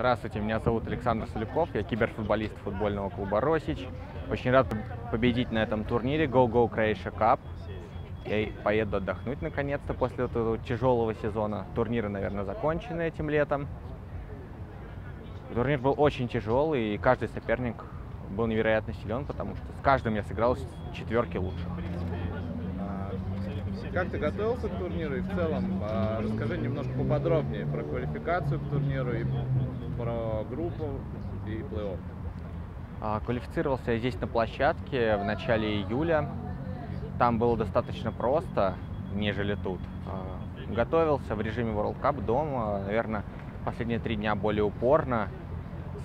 Здравствуйте, меня зовут Александр Солюков, я киберфутболист футбольного клуба «Росич». Очень рад победить на этом турнире Go Go Croatia Cup. Я поеду отдохнуть наконец-то после вот этого тяжелого сезона. Турниры, наверное, закончены этим летом. Турнир был очень тяжелый, и каждый соперник был невероятно силен, потому что с каждым я сыграл четверки лучших. А, Как ты готовился к турниру и в целом а, расскажи немножко поподробнее про квалификацию к турниру и про группу и плей-офф. А, Квалифицировался я здесь на площадке в начале июля. Там было достаточно просто, нежели тут. А, Готовился в режиме World Cup дома, наверное, последние три дня более упорно,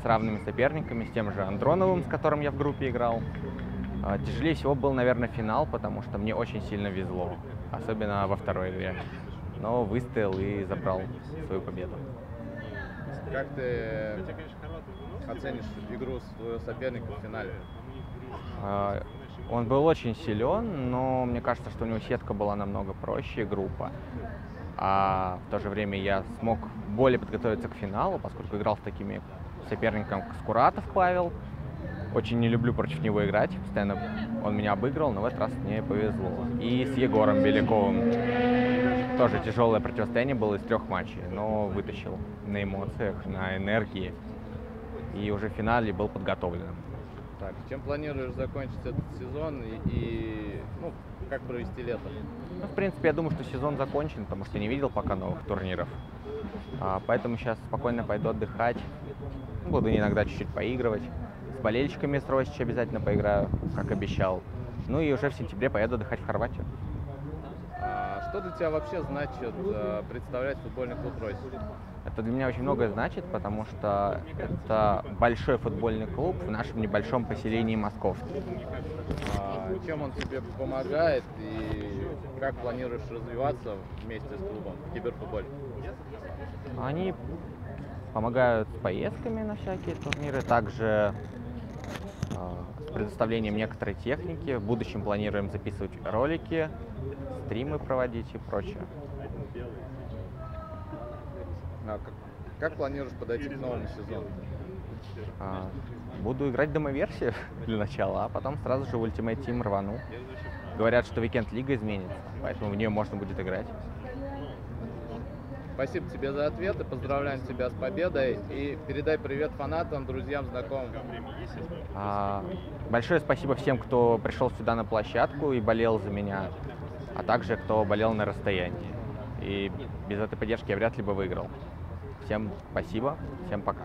с равными соперниками, с тем же Андроновым, с которым я в группе играл. А, Тяжелее всего был, наверное, финал, потому что мне очень сильно везло, особенно во второй игре. Но выстоял и забрал свою победу. Как ты оценишь игру своего соперника в финале? А, Он был очень силен, но мне кажется, что у него сетка была намного проще, группа. А в то же время я смог более подготовиться к финалу, поскольку играл с такими соперниками, как Скуратов Павел. Очень не люблю против него играть, постоянно он меня обыгрывал, но в этот раз мне повезло. И с Егором Беляковым. Тоже тяжелое противостояние было из трех матчей, но вытащил на эмоциях, на энергии. И уже в финале был подготовленным. Так, чем планируешь закончить этот сезон и, и, ну, как провести лето? Ну, в принципе, я думаю, что сезон закончен, потому что не видел пока новых турниров. А, поэтому сейчас спокойно пойду отдыхать. Буду иногда чуть-чуть поигрывать. С болельщиками с Росича обязательно поиграю, как обещал. Ну и уже в сентябре поеду отдыхать в Хорватию. Что для тебя вообще значит э, представлять футбольный клуб «Рось»? Это для меня очень многое значит, потому что это большой футбольный клуб в нашем небольшом поселении Московске. А, чем он тебе помогает и как планируешь развиваться вместе с клубом в киберфутболе? Они помогают с поездками на всякие турниры, также с предоставлением некоторой техники. В будущем планируем записывать ролики, стримы проводить и прочее. А как, как планируешь подойти к новому сезону? А, Буду играть демо-версию для начала, а потом сразу же в Ultimate Team рвану. Говорят, что Weekend Лига изменится, поэтому в нее можно будет играть. Спасибо тебе за ответы, поздравляем тебя с победой и передай привет фанатам, друзьям, знакомым. А, Большое спасибо всем, кто пришел сюда на площадку и болел за меня, а также кто болел на расстоянии. И без этой поддержки я вряд ли бы выиграл. Всем спасибо, всем пока.